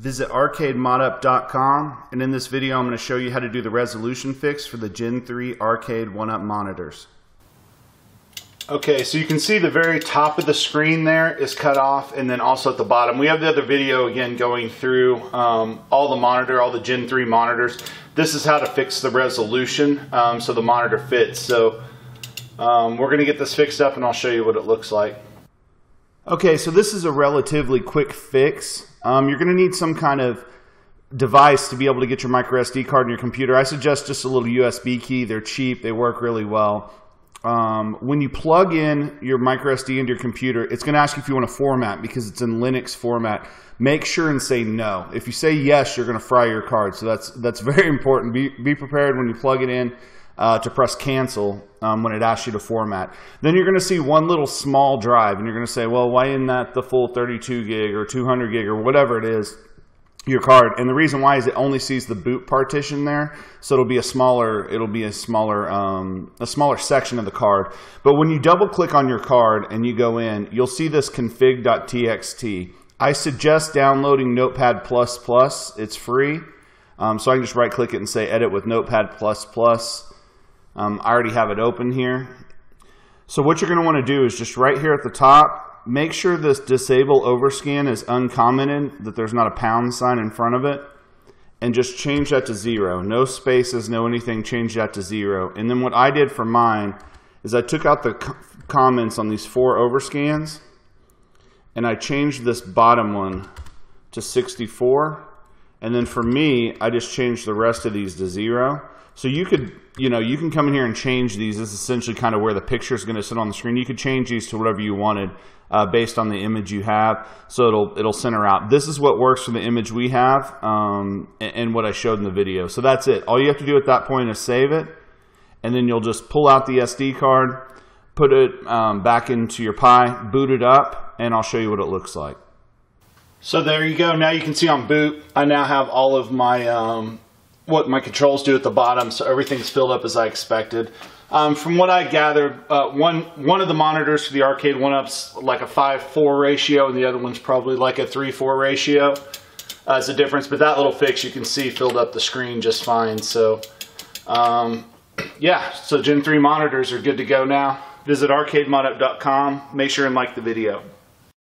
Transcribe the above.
Visit arcademodup.com and in this video I'm going to show you how to do the resolution fix for the Gen 3 Arcade 1UP monitors. Okay, so you can see the very top of the screen there is cut off and then also at the bottom. We have the other video again going through um, all the monitor, all the Gen 3 monitors. This is how to fix the resolution um, so the monitor fits. So um, we're going to get this fixed up and I'll show you what it looks like. Okay, so this is a relatively quick fix. Um, you're going to need some kind of device to be able to get your micro SD card in your computer. I suggest just a little USB key. They're cheap. They work really well. Um, when you plug in your micro SD into your computer, it's going to ask you if you want to format because it's in Linux format. Make sure and say no. If you say yes, you're going to fry your card. So that's that's very important. Be be prepared when you plug it in uh, to press cancel um, when it asks you to format. Then you're going to see one little small drive, and you're going to say, well, why isn't that the full 32 gig or 200 gig or whatever it is? your card? And the reason why is it only sees the boot partition there so it'll be a smaller it'll be a smaller um, a smaller section of the card. But when you double click on your card and you go in you'll see this config.txt i suggest downloading notepad it's free. Um, so i can just right click it and say edit with notepad um, I already have it open here. So what you're going to want to do is just right here at the top, make sure this disable overscan is uncommented, that there's not a pound sign in front of it, and just change that to zero. No spaces, no anything, change that to zero. And then what I did for mine is I took out the comments on these four overscans, and I changed this bottom one to 64. And then for me, I just changed the rest of these to zero. So you could, you know, you can come in here and change these. This is essentially kind of where the picture is going to sit on the screen. You could change these to whatever you wanted uh, based on the image you have. So it'll it'll center out. This is what works for the image we have um, and, and what I showed in the video. So that's it. All you have to do at that point is save it, and then you'll just pull out the SD card, put it um, back into your Pi, boot it up, and I'll show you what it looks like. So there you go. Now you can see on boot, I now have all of my um, what my controls do at the bottom, so everything's filled up as I expected. Um, from what I gathered, uh, one one of the monitors for the arcade one up's like a 5-4 ratio, and the other one's probably like a 3-4 ratio. Uh, it's a difference, but that little fix you can see filled up the screen just fine. So, um, yeah, so Gen 3 monitors are good to go now. Visit arcademodup.com. Make sure and like the video.